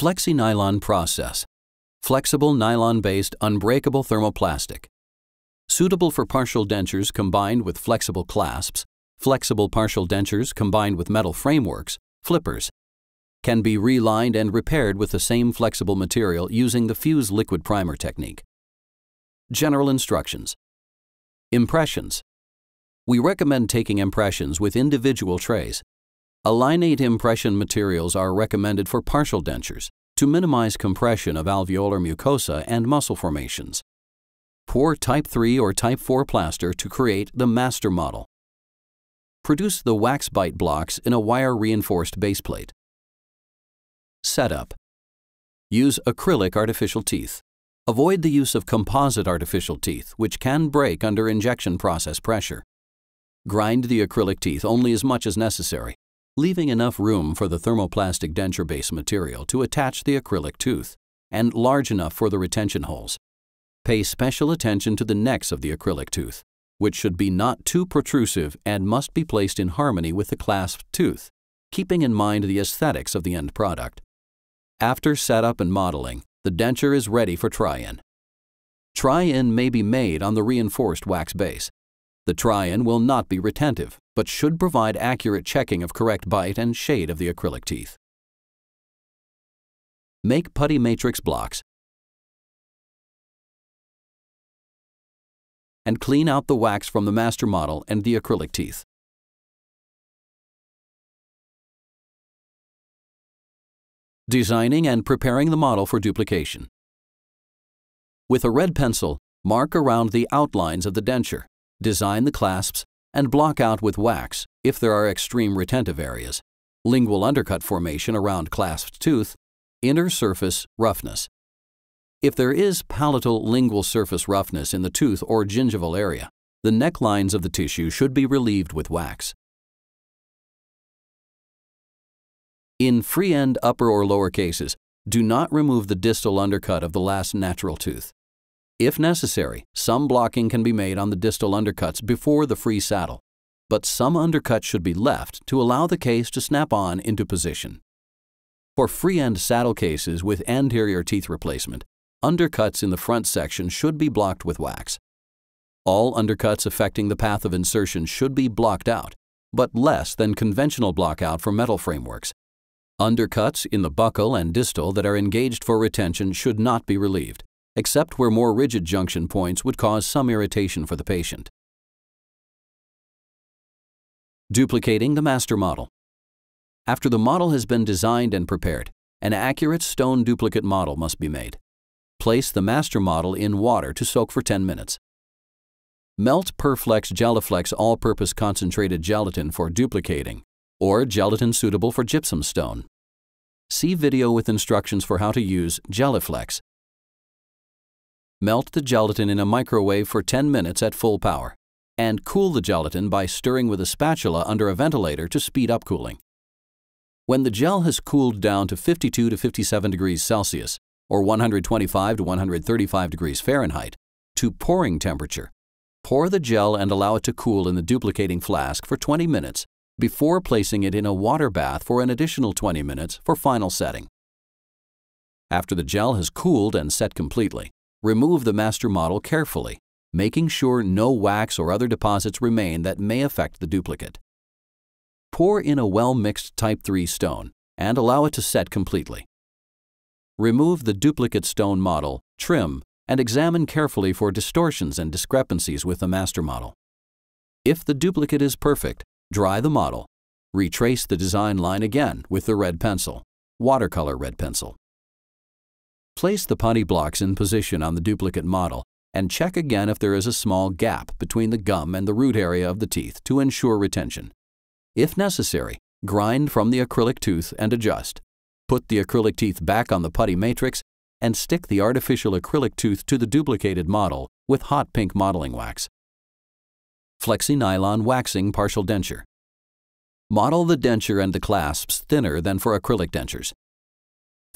FlexiNylon process. Flexible nylon-based unbreakable thermoplastic. Suitable for partial dentures combined with flexible clasps, flexible partial dentures combined with metal frameworks, flippers. Can be relined and repaired with the same flexible material using the fuse liquid primer technique. General instructions. Impressions. We recommend taking impressions with individual trays. Alginate impression materials are recommended for partial dentures to minimize compression of alveolar mucosa and muscle formations. Pour type 3 or type 4 plaster to create the master model. Produce the wax bite blocks in a wire reinforced base plate. Setup. Use acrylic artificial teeth. Avoid the use of composite artificial teeth, which can break under injection process pressure. Grind the acrylic teeth only as much as necessary, leaving enough room for the thermoplastic denture base material to attach the acrylic tooth, and large enough for the retention holes. Pay special attention to the necks of the acrylic tooth, which should be not too protrusive and must be placed in harmony with the clasped tooth, keeping in mind the aesthetics of the end product. After setup and modeling, the denture is ready for try-in. Try-in may be made on the reinforced wax base. The try-in will not be retentive, but should provide accurate checking of correct bite and shade of the acrylic teeth. Make putty matrix blocks and clean out the wax from the master model and the acrylic teeth. Designing and preparing the model for duplication. With a red pencil, mark around the outlines of the denture, design the clasps, and block out with wax if there are extreme retentive areas, lingual undercut formation around clasped tooth, inner surface roughness. If there is palatal lingual surface roughness in the tooth or gingival area, the necklines of the tissue should be relieved with wax. In free end upper or lower cases, do not remove the distal undercut of the last natural tooth. If necessary, some blocking can be made on the distal undercuts before the free saddle, but some undercuts should be left to allow the case to snap on into position. For free end saddle cases with anterior teeth replacement, undercuts in the front section should be blocked with wax. All undercuts affecting the path of insertion should be blocked out, but less than conventional blockout for metal frameworks, Undercuts in the buccal and distal that are engaged for retention should not be relieved, except where more rigid junction points would cause some irritation for the patient. Duplicating the master model. After the model has been designed and prepared, an accurate stone duplicate model must be made. Place the master model in water to soak for 10 minutes. Melt Perflex Geliflex all-purpose concentrated gelatin for duplicating, or gelatin suitable for gypsum stone. See video with instructions for how to use Geliflex. Melt the gelatin in a microwave for 10 minutes at full power, and cool the gelatin by stirring with a spatula under a ventilator to speed up cooling. When the gel has cooled down to 52 to 57 degrees Celsius, or 125 to 135 degrees Fahrenheit, to pouring temperature, pour the gel and allow it to cool in the duplicating flask for 20 minutes before placing it in a water bath for an additional 20 minutes for final setting. After the gel has cooled and set completely, remove the master model carefully, making sure no wax or other deposits remain that may affect the duplicate. Pour in a well-mixed Type 3 stone and allow it to set completely. Remove the duplicate stone model, trim, and examine carefully for distortions and discrepancies with the master model. If the duplicate is perfect, Dry the model. Retrace the design line again with the red pencil, watercolor red pencil. Place the putty blocks in position on the duplicate model and check again if there is a small gap between the gum and the root area of the teeth to ensure retention. If necessary, grind from the acrylic tooth and adjust. Put the acrylic teeth back on the putty matrix and stick the artificial acrylic tooth to the duplicated model with hot pink modeling wax. Flexi-nylon waxing partial denture. Model the denture and the clasps thinner than for acrylic dentures.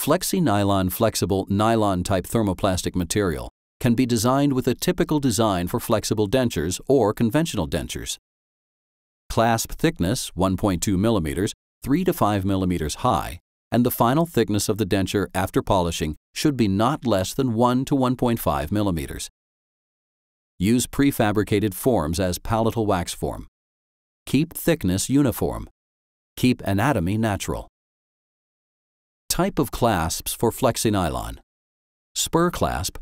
FlexiNylon flexible nylon-type thermoplastic material can be designed with a typical design for flexible dentures or conventional dentures. Clasp thickness 1.2 millimeters, 3 to 5 millimeters high, and the final thickness of the denture after polishing should be not less than 1 to 1.5 millimeters. Use prefabricated forms as palatal wax form. Keep thickness uniform. Keep anatomy natural. Type of clasps for flexi-nylon. Spur clasp.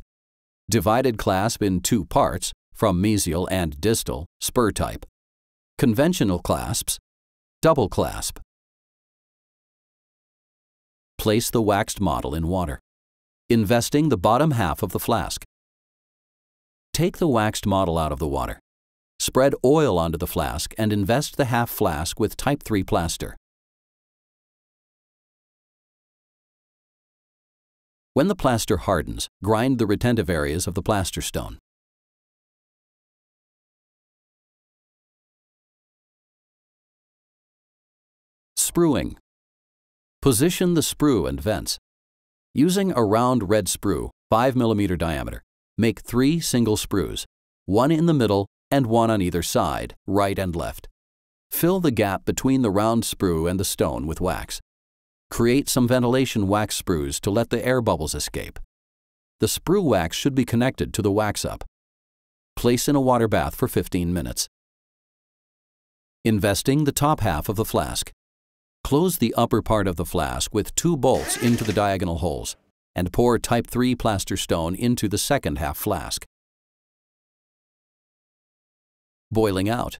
Divided clasp in two parts, from mesial and distal, spur type. Conventional clasps. Double clasp. Place the waxed model in water. Investing the bottom half of the flask. Take the waxed model out of the water. Spread oil onto the flask and invest the half flask with type 3 plaster. When the plaster hardens, grind the retentive areas of the plaster stone. Sprueing. Position the sprue and vents. Using a round red sprue, 5 mm diameter, make three single sprues, one in the middle and one on either side, right and left. Fill the gap between the round sprue and the stone with wax. Create some ventilation wax sprues to let the air bubbles escape. The sprue wax should be connected to the wax up. Place in a water bath for 15 minutes. Investing the top half of the flask. Close the upper part of the flask with two bolts into the diagonal holes and pour type 3 plaster stone into the second half flask. Boiling out.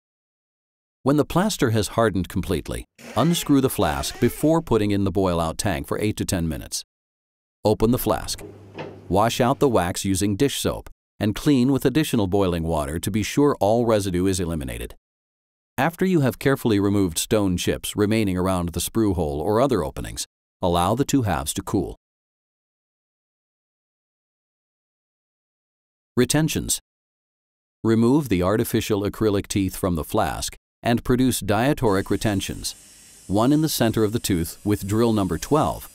When the plaster has hardened completely, unscrew the flask before putting in the boil out tank for 8 to 10 minutes. Open the flask. Wash out the wax using dish soap and clean with additional boiling water to be sure all residue is eliminated. After you have carefully removed stone chips remaining around the sprue hole or other openings, allow the two halves to cool. Retentions. Remove the artificial acrylic teeth from the flask and produce diatoric retentions, one in the center of the tooth with drill number 12,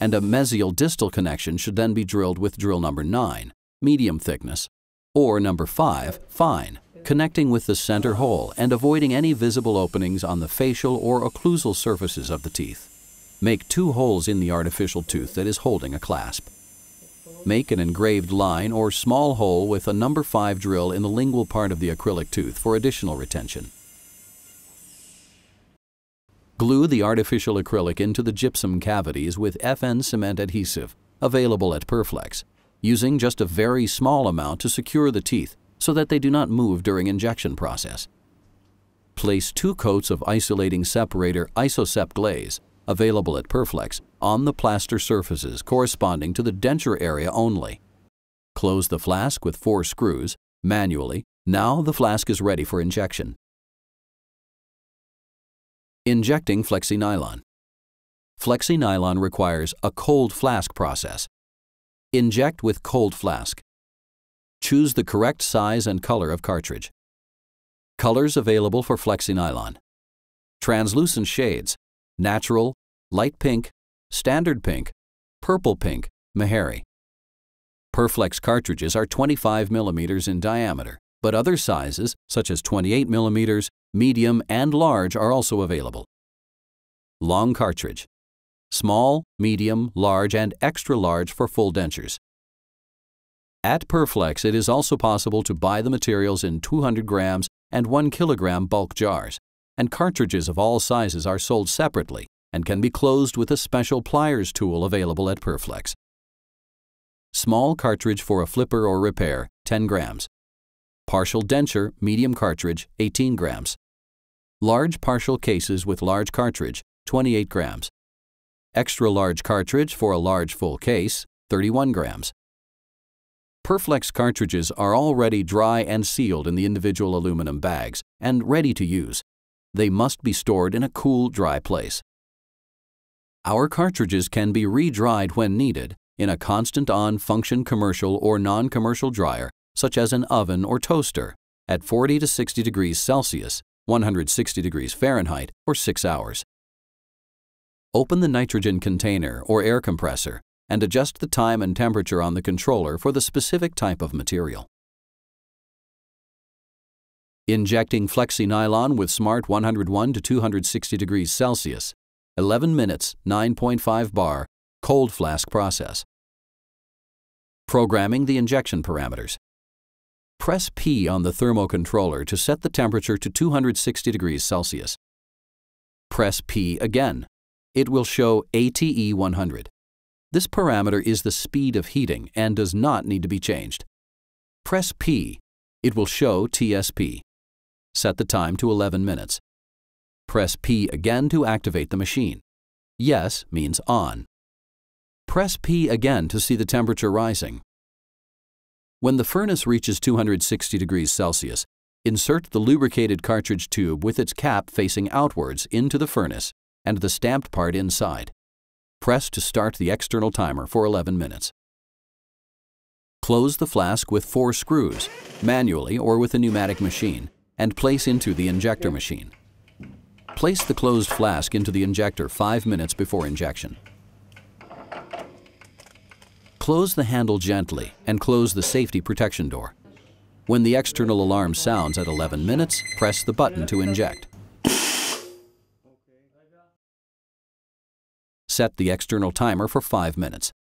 and a mesial distal connection should then be drilled with drill number 9, medium thickness, or number 5, fine, connecting with the center hole and avoiding any visible openings on the facial or occlusal surfaces of the teeth. Make two holes in the artificial tooth that is holding a clasp. Make an engraved line or small hole with a number 5 drill in the lingual part of the acrylic tooth for additional retention. Glue the artificial acrylic into the gypsum cavities with FN cement adhesive, available at Perflex, using just a very small amount to secure the teeth so that they do not move during injection process. Place two coats of isolating separator Isosep glaze available at Perflex, on the plaster surfaces corresponding to the denture area only. Close the flask with four screws, manually. Now the flask is ready for injection. Injecting flexi-nylon. Flexi-nylon requires a cold flask process. Inject with cold flask. Choose the correct size and color of cartridge. Colors available for flexi-nylon. Translucent shades, natural, light pink, standard pink, purple pink, Meharry. Perflex cartridges are 25 millimeters in diameter, but other sizes, such as 28 millimeters, medium, and large are also available. Long cartridge. Small, medium, large, and extra large for full dentures. At Perflex, it is also possible to buy the materials in 200 grams and 1 kilogram bulk jars, and cartridges of all sizes are sold separately and can be closed with a special pliers tool available at Perflex. Small cartridge for a flipper or repair, 10 grams. Partial denture, medium cartridge, 18 grams. Large partial cases with large cartridge, 28 grams. Extra large cartridge for a large full case, 31 grams. Perflex cartridges are already dry and sealed in the individual aluminum bags and ready to use. They must be stored in a cool, dry place. Our cartridges can be re-dried when needed in a constant-on function commercial or non-commercial dryer, such as an oven or toaster, at 40 to 60 degrees Celsius, 160 degrees Fahrenheit, or 6 hours. Open the nitrogen container or air compressor and adjust the time and temperature on the controller for the specific type of material. Injecting flexi-nylon with Smart 101 to 260 degrees Celsius 11 minutes, 9.5 bar, cold flask process. Programming the injection parameters. Press P on the thermocontroller to set the temperature to 260 degrees Celsius. Press P again. It will show ATE 100. This parameter is the speed of heating and does not need to be changed. Press P. It will show TSP. Set the time to 11 minutes. Press P again to activate the machine. Yes means on. Press P again to see the temperature rising. When the furnace reaches 260 degrees Celsius, insert the lubricated cartridge tube with its cap facing outwards into the furnace and the stamped part inside. Press to start the external timer for 11 minutes. Close the flask with four screws, manually or with a pneumatic machine, and place into the injector machine. Place the closed flask into the injector five minutes before injection. Close the handle gently and close the safety protection door. When the external alarm sounds at 11 minutes, press the button to inject. Set the external timer for 5 minutes.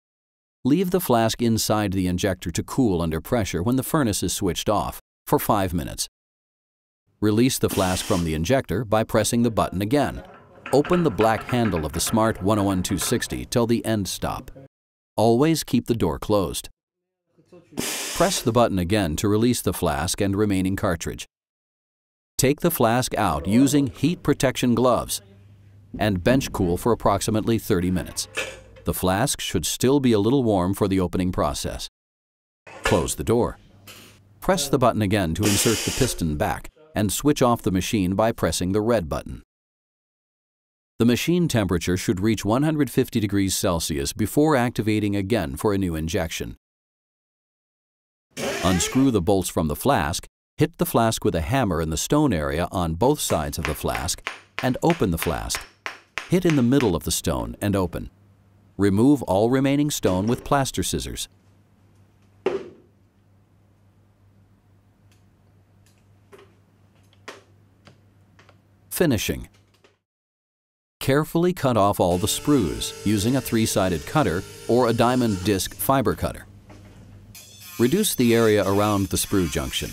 Leave the flask inside the injector to cool under pressure when the furnace is switched off for 5 minutes. Release the flask from the injector by pressing the button again. Open the black handle of the Smart 101260 till the end stop. Always keep the door closed. Press the button again to release the flask and remaining cartridge. Take the flask out using heat protection gloves and bench cool for approximately 30 minutes. The flask should still be a little warm for the opening process. Close the door. Press the button again to insert the piston back and switch off the machine by pressing the red button. The machine temperature should reach 150 degrees Celsius before activating again for a new injection. Unscrew the bolts from the flask, hit the flask with a hammer in the stone area on both sides of the flask, and open the flask. Hit in the middle of the stone and open. Remove all remaining stone with plaster scissors. Finishing. Carefully cut off all the sprues using a three-sided cutter or a diamond disc fiber cutter. Reduce the area around the sprue junction.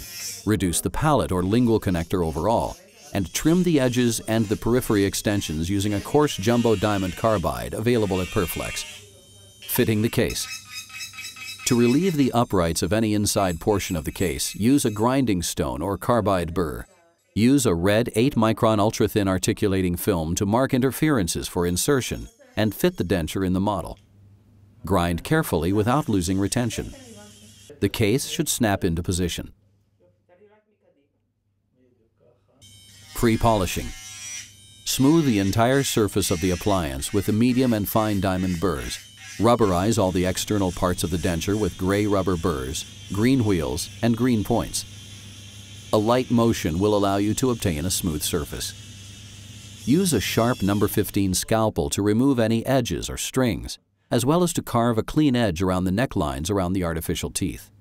Reduce the palate or lingual connector overall and trim the edges and the periphery extensions using a coarse jumbo diamond carbide available at Perflex. Fitting the case. To relieve the uprights of any inside portion of the case, use a grinding stone or carbide burr. Use a red 8 micron ultra thin articulating film to mark interferences for insertion and fit the denture in the model. Grind carefully without losing retention. The case should snap into position. Pre-polishing. Smooth the entire surface of the appliance with the medium and fine diamond burrs. Rubberize all the external parts of the denture with gray rubber burrs, green wheels, and green points. A light motion will allow you to obtain a smooth surface. Use a sharp number 15 scalpel to remove any edges or strings, as well as to carve a clean edge around the necklines around the artificial teeth.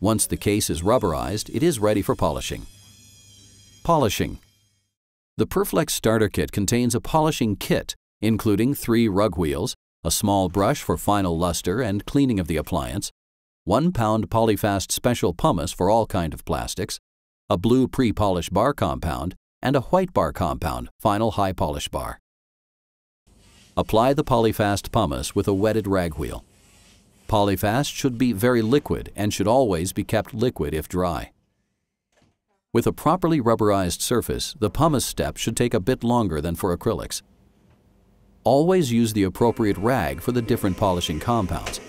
Once the case is rubberized, it is ready for polishing. Polishing. The Perflex starter kit contains a polishing kit, including three rug wheels, a small brush for final luster and cleaning of the appliance, one pound Polyfast special pumice for all kind of plastics, a blue pre-polish bar compound, and a white bar compound, final high polish bar. Apply the Polyfast pumice with a wetted rag wheel. Polyfast should be very liquid and should always be kept liquid if dry. With a properly rubberized surface, the pumice step should take a bit longer than for acrylics. Always use the appropriate rag for the different polishing compounds.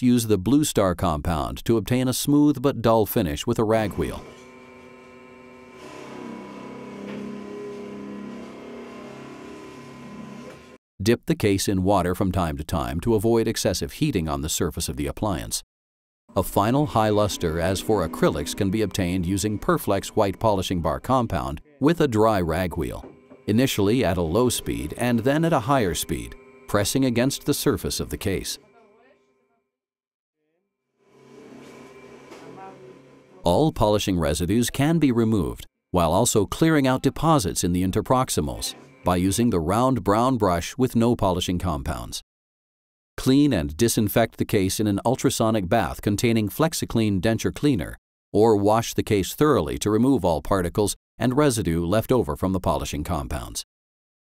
Use the Blue Star compound to obtain a smooth but dull finish with a rag wheel. Dip the case in water from time to time to avoid excessive heating on the surface of the appliance. A final high luster as for acrylics can be obtained using Perflex white polishing bar compound with a dry rag wheel. initially at a low speed and then at a higher speed, pressing against the surface of the case. All polishing residues can be removed while also clearing out deposits in the interproximals by using the round brown brush with no polishing compounds. Clean and disinfect the case in an ultrasonic bath containing FlexiClean denture cleaner or wash the case thoroughly to remove all particles and residue left over from the polishing compounds.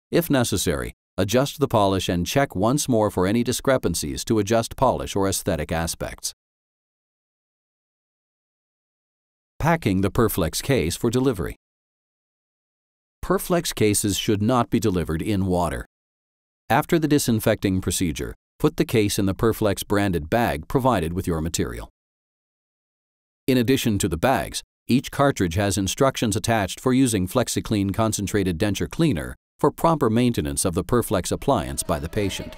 If necessary, adjust the polish and check once more for any discrepancies to adjust polish or aesthetic aspects. Packing the Perflex case for delivery. Perflex cases should not be delivered in water. After the disinfecting procedure, put the case in the Perflex branded bag provided with your material. In addition to the bags, each cartridge has instructions attached for using FlexiClean Concentrated Denture Cleaner for proper maintenance of the Perflex appliance by the patient.